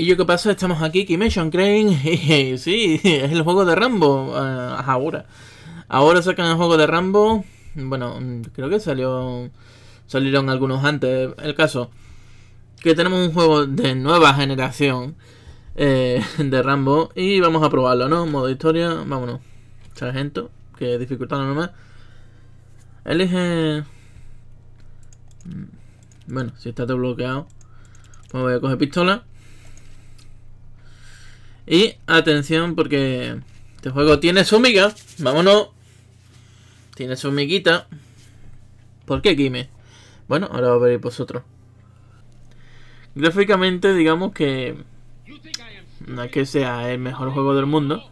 ¿Y yo qué pasa? Estamos aquí, Kimation Crane. sí, es el juego de Rambo. Uh, ahora. Ahora sacan el juego de Rambo. Bueno, creo que salió. Salieron algunos antes. El caso. Que tenemos un juego de nueva generación. Eh, de Rambo. Y vamos a probarlo, ¿no? Modo historia. Vámonos. Sargento. Que dificultad nomás. Elige. Bueno, si está desbloqueado. Pues voy a coger pistola. Y atención porque este juego tiene su miga. Vámonos. Tiene su miguita. ¿Por qué Kime? Bueno, ahora a veréis vosotros. Gráficamente digamos que no es que sea el mejor juego del mundo.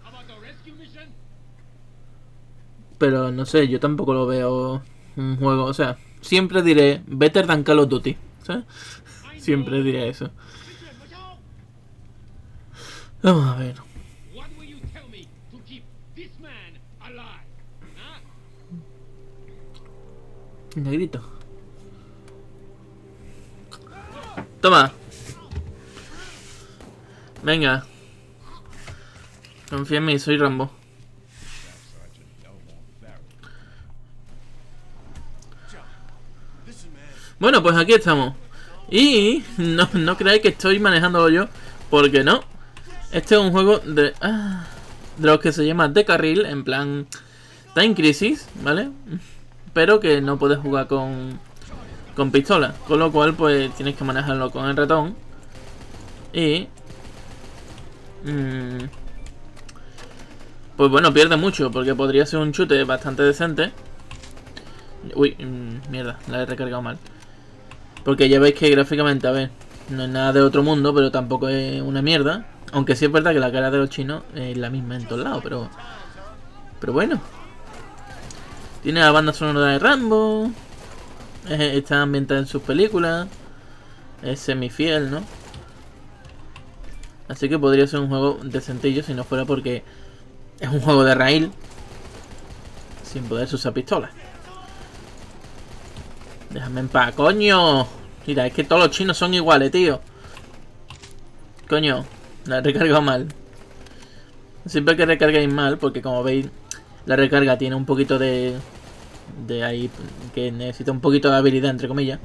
Pero no sé, yo tampoco lo veo un juego, o sea, siempre diré better than Call of Duty. Siempre diré eso. Vamos a ver. Negrito. Toma. Venga. Confía en mí, soy Rambo. Bueno, pues aquí estamos. Y no, no creáis que estoy manejándolo yo, porque no. Este es un juego de, ah, de los que se llama de carril, en plan Time Crisis, ¿vale? Pero que no puedes jugar con, con pistola, con lo cual pues tienes que manejarlo con el ratón. Y... Mmm, pues bueno, pierde mucho, porque podría ser un chute bastante decente. Uy, mmm, mierda, la he recargado mal. Porque ya veis que gráficamente, a ver, no es nada de otro mundo, pero tampoco es una mierda. Aunque sí es verdad que la cara de los chinos es la misma en todos lados, pero... Pero bueno. Tiene la banda sonora de Rambo. Está ambientada en sus películas. Es semifiel, ¿no? Así que podría ser un juego decentillo si no fuera porque es un juego de rail. Sin poder usar pistolas. Déjame en paz, coño. Mira, es que todos los chinos son iguales, tío. Coño, la he recargado mal. Siempre que recargáis mal, porque como veis, la recarga tiene un poquito de... De ahí, que necesita un poquito de habilidad, entre comillas.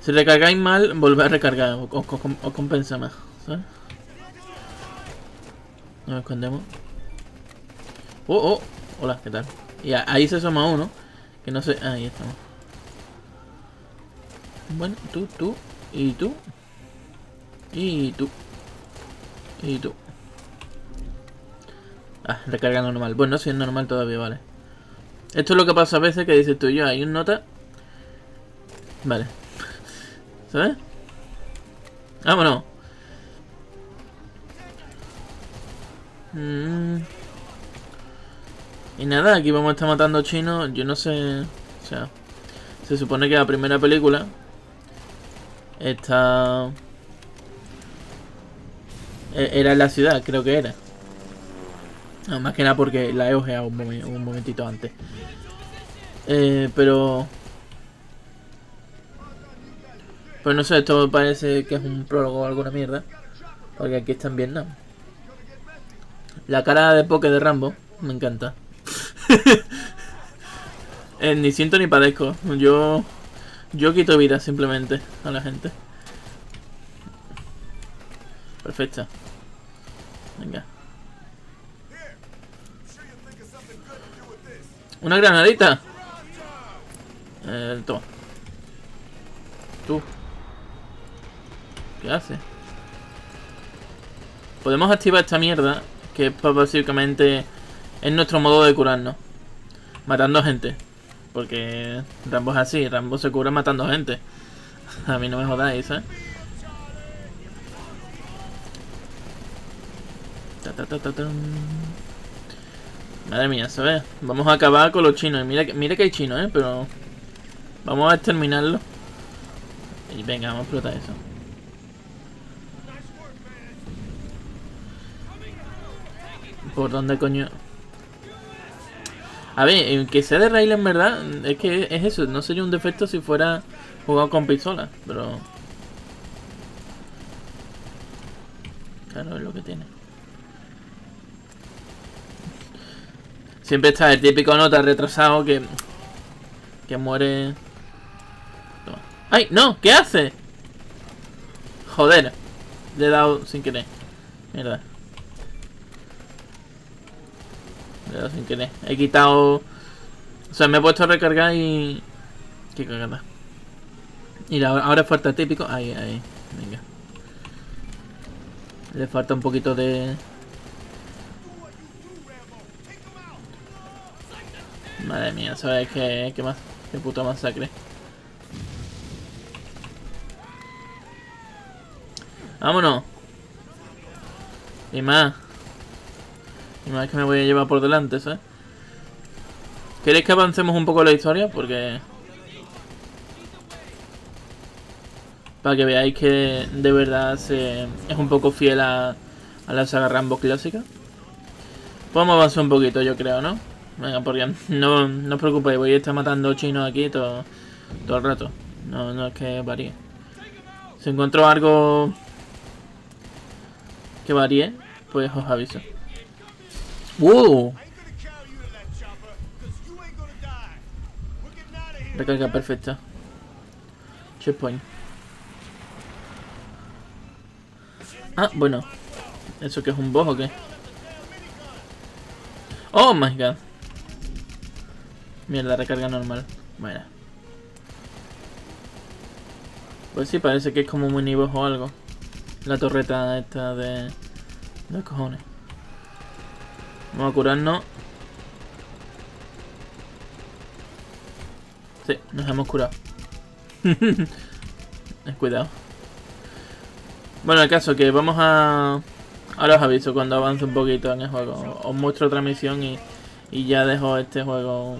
Si recargáis mal, volver a recargar, os, compensa más, ¿sabes? Nos escondemos. Oh, oh, hola, ¿qué tal? Y ahí se asoma uno, que no sé... Ahí estamos. Bueno, tú, tú, y tú, y tú, y tú. Ah, recarga normal. Bueno, si es normal todavía, vale. Esto es lo que pasa a veces que dices tú y yo, hay un nota. Vale. ¿Sabes? Vámonos. Mm. Y nada, aquí vamos a estar matando chinos. Yo no sé. O sea, se supone que la primera película Está... E-, era la ciudad, creo que era. No, más que nada porque la he ojeado un, momentito antes. Eh, pero... Pues no sé, esto me parece que es un prólogo o alguna mierda. Porque aquí está en Vietnam. La cara de poke de Rambo me encanta. eh, ni siento ni padezco. Yo yo quito vida simplemente a la gente. Perfecto. Venga. Una granadita. Eh, toma. Tú. ¿Qué hace? Podemos activar esta mierda, que es básicamente es nuestro modo de curarnos. Matando gente. Porque Rambo es así, Rambo se cura matando gente. A mí no me jodáis, ¿eh? Madre mía, ¿sabes? Vamos a acabar con los chinos. Mira, mira que hay chinos, ¿eh? Pero... Vamos a exterminarlo. Y venga, vamos a explotar eso. ¿Por dónde coño? A ver, que sea de rail en verdad, es que es eso, no sería un defecto si fuera jugado con pistola, pero... Claro, es lo que tiene. Siempre está el típico nota retrasado que... Que muere... ¡Ay! ¡No! ¿Qué hace? Joder. Le he dado sin querer. Mierda. Le he dado sin querer. He quitado... O sea, me he puesto a recargar y... Qué cagada. Mira, ahora falta típico. Ahí, ahí. Venga. Le falta un poquito de... Madre mía, ¿sabes qué, qué más? Qué puta masacre. Vámonos. Y más. Y más que me voy a llevar por delante, ¿sabes? ¿Queréis que avancemos un poco la historia? Porque... Para que veáis que de verdad se, es un poco fiel a, a la saga Rambo clásica. Podemos avanzar un poquito, yo creo, ¿no? Venga, porque no, no os preocupéis, voy a estar matando chinos aquí todo, todo el rato. No, no es que varíe. Si encuentro algo que varíe, pues os aviso. ¡Wow! Recarga perfecta. Checkpoint. Ah, bueno. ¿Eso que es un boss o qué? Oh my god. Mierda, recarga normal. Bueno. Pues sí, parece que es como un boss o algo. La torreta esta de... De cojones. Vamos a curarnos. Sí, nos hemos curado. Cuidado. Bueno, el caso que vamos a... Ahora os aviso cuando avance un poquito en el juego. Os muestro otra misión y, y ya dejo este juego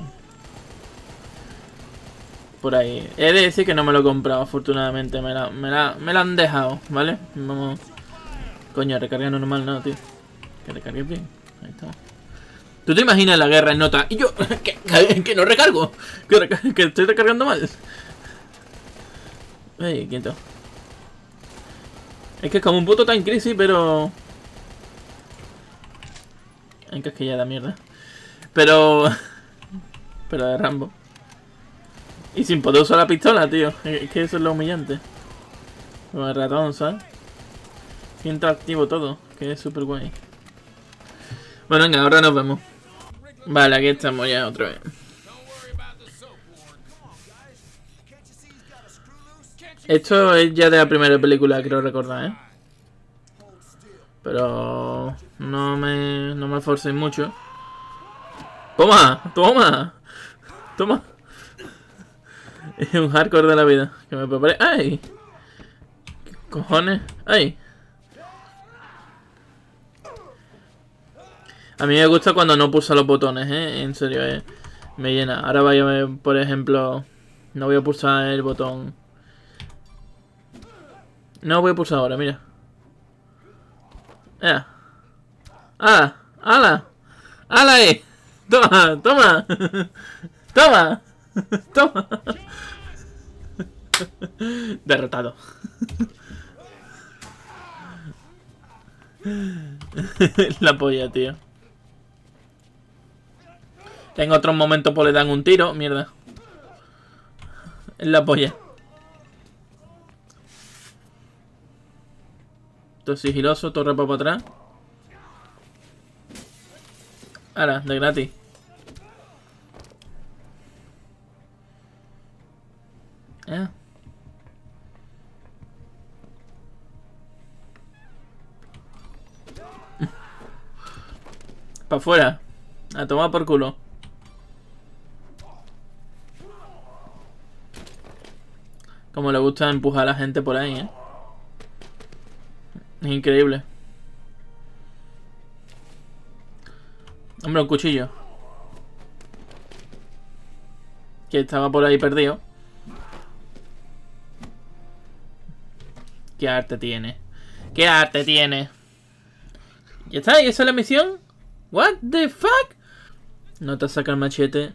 por ahí. He de decir que no me lo he comprado, afortunadamente. Me la, me la, me la han dejado, ¿vale? Vamos. Coño, recarga normal, no, tío. Que recargue bien. Ahí está. ¿Tú te imaginas la guerra en nota? Y yo, que, no recargo. Que, estoy recargando mal. Ey, quieto. Es que es como un puto Time Crisis, pero... En da mierda. Pero... Pero de Rambo. Y sin poder usar la pistola, tío. Es que eso es lo humillante. Con el ratón, ¿sabes? Qué interactivo todo. Que es súper guay. Bueno, venga, ahora nos vemos. Vale, aquí estamos ya otra vez. Esto es ya de la primera película, creo recordar, ¿eh? Pero... No me... No me forcéis mucho. ¡Toma! ¡Toma! ¡Toma! Es un hardcore de la vida. Que me prepare. ¡Ay! ¿Qué cojones? ¡Ay! A mí me gusta cuando no pulsa los botones, ¿eh? En serio, eh. Me llena. Ahora vaya ver, por ejemplo... No voy a pulsar el botón. No voy a pulsar ahora, mira. ¡Ah! ¡Ah! ¡Hala! ¡Hala ahí! ¡Toma! ¡Toma! ¡Toma! ¡Toma! Derrotado. La polla, tío. En otros momentos pues le dan un tiro, mierda. Es la polla. Todo sigiloso, torre para atrás. Ahora, de gratis. Para afuera. A tomar por culo. Como le gusta empujar a la gente por ahí, ¿eh? Es increíble. Hombre, un cuchillo. Que estaba por ahí perdido. ¿Qué arte tiene? ¿Qué arte tiene? ¿Ya está? ¿Y esa es la misión? ¿What the fuck? No te saca el machete.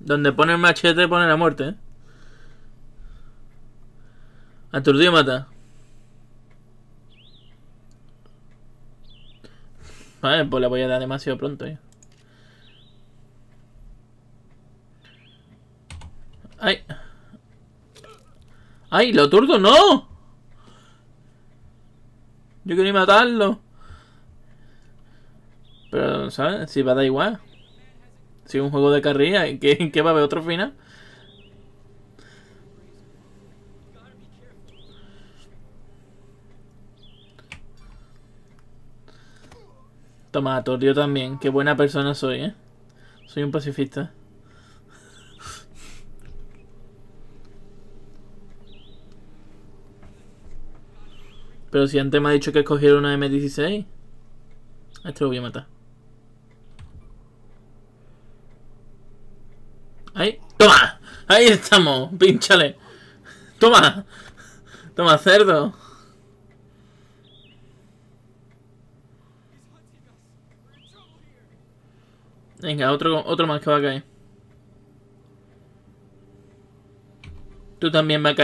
Donde pone el machete pone la muerte, ¿eh? Aturdido mata. Vale, pues le voy a dar demasiado pronto ya. ¡Ay! ¡Ay, lo turdo no! Yo quería matarlo. Pero, ¿sabes? Si va a dar igual. Si es un juego de carrera, ¿qué, ¿qué va a haber otro final? Toma, atordio también. Qué buena persona soy, ¿eh? Soy un pacifista. Pero si antes me ha dicho que escogiera una M16. A este lo voy a matar. Ahí. ¡Toma! Ahí estamos. Pínchale. ¡Toma! ¡Toma, cerdo! Venga, otro, otro más que va a caer. Tú también va a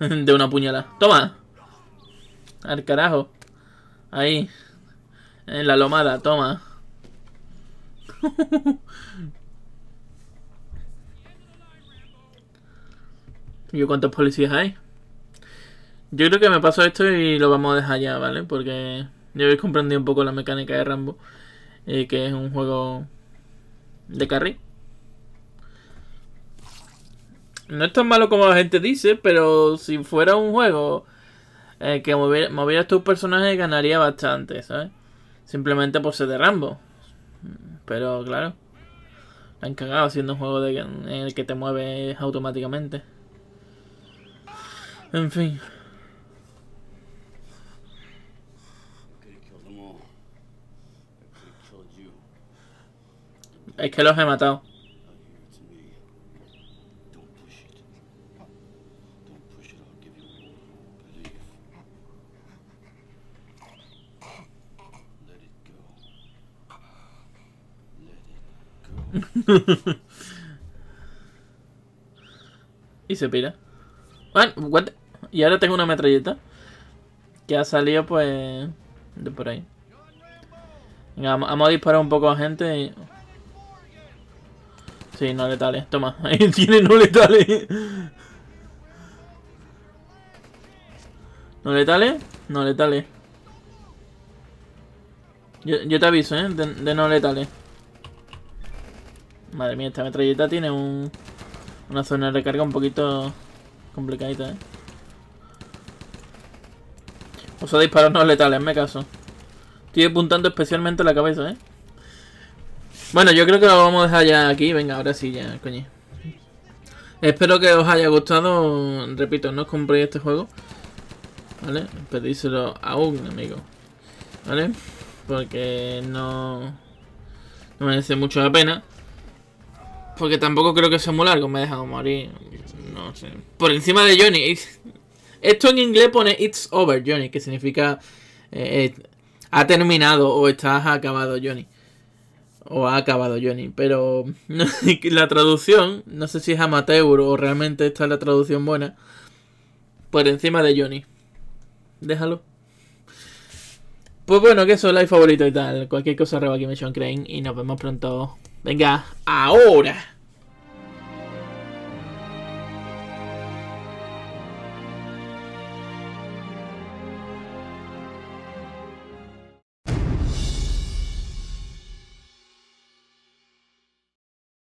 de una puñalada. ¡Toma! Al carajo. Ahí. En la lomada, toma. ¿Y cuántos policías hay? Yo creo que me paso esto y lo vamos a dejar ya, ¿vale? Porque ya habéis comprendido un poco la mecánica de Rambo. Eh, que es un juego de carry. No es tan malo como la gente dice, pero si fuera un juego eh, que movieras tus personajes ganaría bastante, ¿sabes? Simplemente por ser de Rambo. Pero claro, han cagado haciendo un juego de, en el que te mueves automáticamente. En fin. Es que los he matado. y se pira. Bueno, Y ahora tengo una metralleta. Que ha salido pues... De por ahí. Venga, vamos a disparar un poco a gente y... Sí, no letales. Toma, ahí tiene no letales. ¿No letales? No letales. Yo, yo te aviso, ¿eh? De, de no letales. Madre mía, esta metralleta tiene un, una zona de recarga un poquito complicadita, ¿eh? Uso disparos no letales, me caso. Estoy apuntando especialmente la cabeza, ¿eh? Bueno, yo creo que lo vamos a dejar ya aquí. Venga, ahora sí, ya, coño. Espero que os haya gustado. Repito, no os compréis este juego. ¿Vale? Pedíselo a un amigo. ¿Vale? Porque no... No merece mucho la pena. Porque tampoco creo que sea muy largo. Me he dejado morir. Por encima de Johnny. Esto en inglés pone It's over, Johnny. Que significa... Eh, eh, ha terminado o estás acabado, Johnny. O ha acabado, Johnny. Pero la traducción, no sé si es amateur o realmente esta es la traducción buena. Por encima de Johnny. Déjalo. Pues bueno, que eso es like favorito y tal. Cualquier cosa, arroba aquí me Crane. Y nos vemos pronto. Venga, ahora.